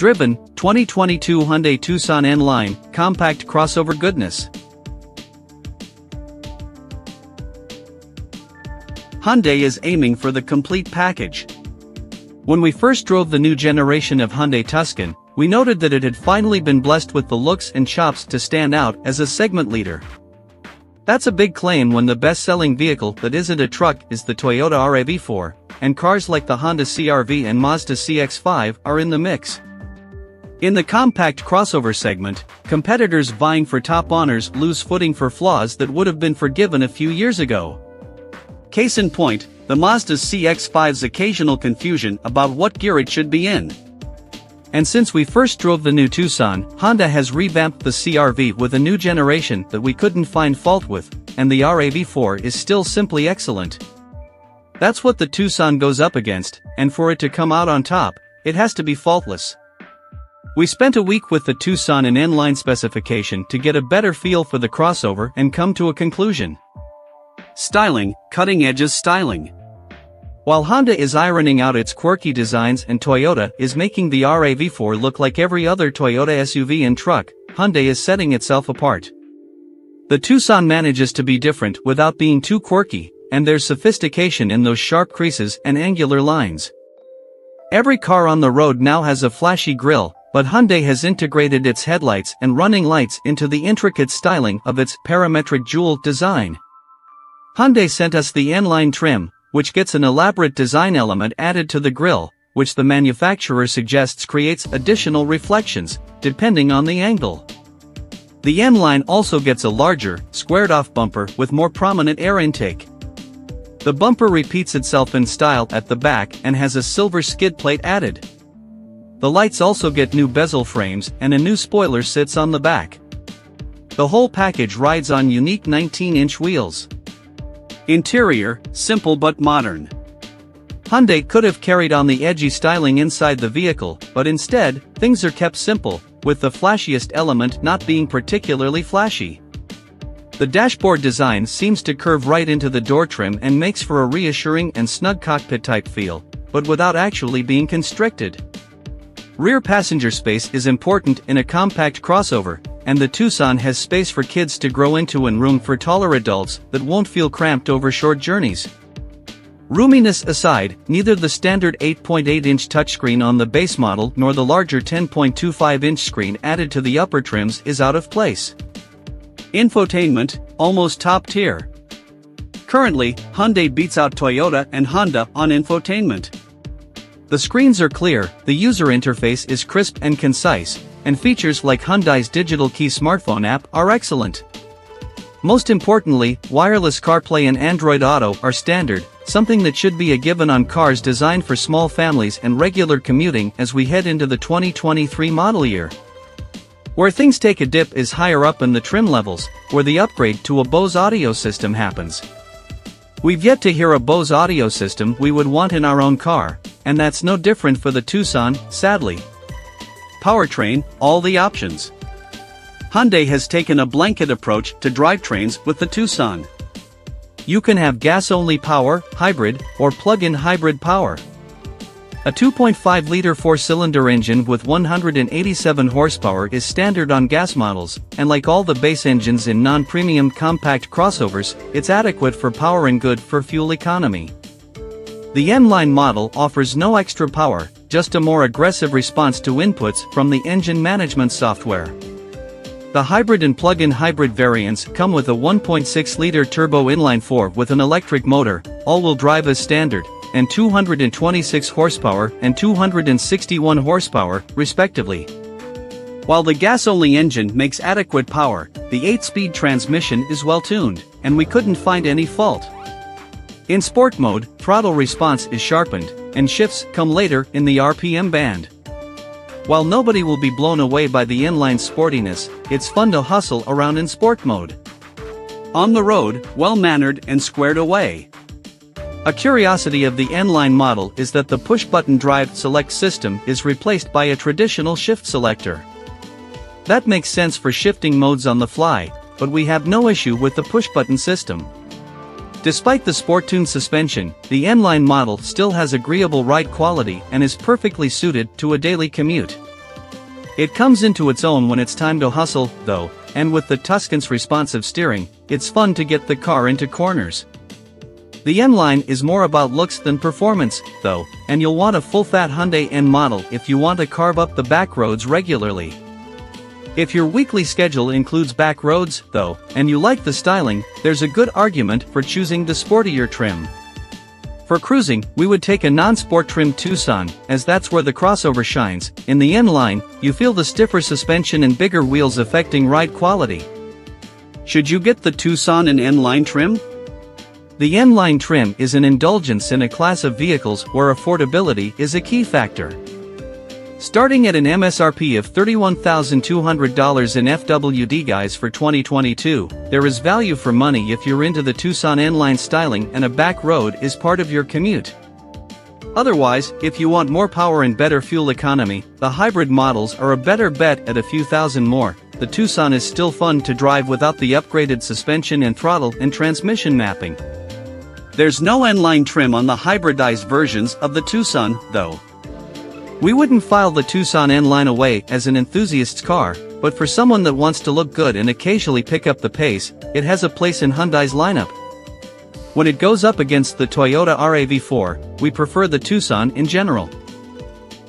Driven, 2022 Hyundai Tucson N-Line, compact crossover goodness. Hyundai is aiming for the complete package. When we first drove the new generation of Hyundai Tucson, we noted that it had finally been blessed with the looks and chops to stand out as a segment leader. That's a big claim when the best-selling vehicle that isn't a truck is the Toyota RAV4, and cars like the Honda CR-V and Mazda CX-5 are in the mix. In the compact crossover segment, competitors vying for top honors lose footing for flaws that would have been forgiven a few years ago. Case in point, the Mazda CX-5's occasional confusion about what gear it should be in. And since we first drove the new Tucson, Honda has revamped the CR-V with a new generation that we couldn't find fault with, and the RAV4 is still simply excellent. That's what the Tucson goes up against, and for it to come out on top, it has to be faultless. We spent a week with the Tucson and N-line specification to get a better feel for the crossover and come to a conclusion. Styling, cutting edges styling. While Honda is ironing out its quirky designs and Toyota is making the RAV4 look like every other Toyota SUV and truck, Hyundai is setting itself apart. The Tucson manages to be different without being too quirky, and there's sophistication in those sharp creases and angular lines. Every car on the road now has a flashy grille, but Hyundai has integrated its headlights and running lights into the intricate styling of its parametric jewel design. Hyundai sent us the N-Line trim, which gets an elaborate design element added to the grille, which the manufacturer suggests creates additional reflections, depending on the angle. The N-Line also gets a larger, squared-off bumper with more prominent air intake. The bumper repeats itself in style at the back and has a silver skid plate added. The lights also get new bezel frames and a new spoiler sits on the back. The whole package rides on unique 19-inch wheels. Interior, simple but modern. Hyundai could have carried on the edgy styling inside the vehicle, but instead, things are kept simple, with the flashiest element not being particularly flashy. The dashboard design seems to curve right into the door trim and makes for a reassuring and snug cockpit type feel, but without actually being constricted. Rear passenger space is important in a compact crossover, and the Tucson has space for kids to grow into and room for taller adults that won't feel cramped over short journeys. Roominess aside, neither the standard 8.8-inch touchscreen on the base model nor the larger 10.25-inch screen added to the upper trims is out of place. Infotainment, almost top tier. Currently, Hyundai beats out Toyota and Honda on infotainment. The screens are clear, the user interface is crisp and concise, and features like Hyundai's Digital Key smartphone app are excellent. Most importantly, wireless CarPlay and Android Auto are standard, something that should be a given on cars designed for small families and regular commuting as we head into the 2023 model year. Where things take a dip is higher up in the trim levels, where the upgrade to a Bose audio system happens. We've yet to hear a Bose audio system we would want in our own car, and that's no different for the Tucson, sadly. Powertrain, all the options. Hyundai has taken a blanket approach to drivetrains with the Tucson. You can have gas-only power, hybrid, or plug-in hybrid power. A 2.5-liter four-cylinder engine with 187 horsepower is standard on gas models, and like all the base engines in non-premium compact crossovers, it's adequate for power and good for fuel economy. The N-Line model offers no extra power, just a more aggressive response to inputs from the engine management software. The hybrid and plug-in hybrid variants come with a 1.6-liter turbo inline-4 with an electric motor, all-wheel drive as standard, and 226 horsepower and 261 horsepower, respectively. While the gas-only engine makes adequate power, the 8-speed transmission is well-tuned, and we couldn't find any fault. In sport mode, throttle response is sharpened, and shifts come later in the RPM band. While nobody will be blown away by the N-Line sportiness, it's fun to hustle around in sport mode. On the road, well-mannered and squared away. A curiosity of the N-Line model is that the push-button drive select system is replaced by a traditional shift selector. That makes sense for shifting modes on the fly, but we have no issue with the push-button system. Despite the sport-tuned suspension, the N-Line model still has agreeable ride quality and is perfectly suited to a daily commute. It comes into its own when it's time to hustle, though, and with the Tucson's responsive steering, it's fun to get the car into corners. The N-Line is more about looks than performance, though, and you'll want a full-fat Hyundai N model if you want to carve up the back roads regularly. If your weekly schedule includes back roads, though, and you like the styling, there's a good argument for choosing the sportier trim. For cruising, we would take a non-sport trim Tucson, as that's where the crossover shines. In the N-Line, you feel the stiffer suspension and bigger wheels affecting ride quality. Should you get the Tucson in N-Line trim? The N-Line trim is an indulgence in a class of vehicles where affordability is a key factor. Starting at an MSRP of $31,200 in FWD guise for 2022, there is value for money if you're into the Tucson N-Line styling and a back road is part of your commute. Otherwise, if you want more power and better fuel economy, the hybrid models are a better bet at a few thousand more. The Tucson is still fun to drive without the upgraded suspension and throttle and transmission mapping. There's no N-line trim on the hybridized versions of the Tucson, though. We wouldn't file the Tucson N-line away as an enthusiast's car, but for someone that wants to look good and occasionally pick up the pace, it has a place in Hyundai's lineup. When it goes up against the Toyota RAV4, we prefer the Tucson in general.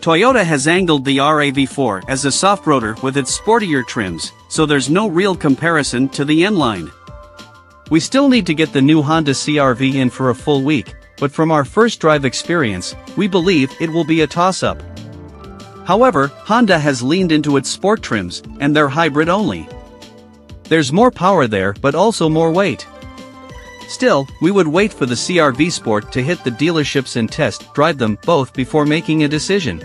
Toyota has angled the RAV4 as a soft-roader with its sportier trims, so there's no real comparison to the N-Line. We still need to get the new Honda CRV in for a full week, but from our first drive experience, we believe it will be a toss-up. However, Honda has leaned into its sport trims, and they're hybrid only. There's more power there but also more weight. Still, we would wait for the CRV Sport to hit the dealerships and test drive them both before making a decision.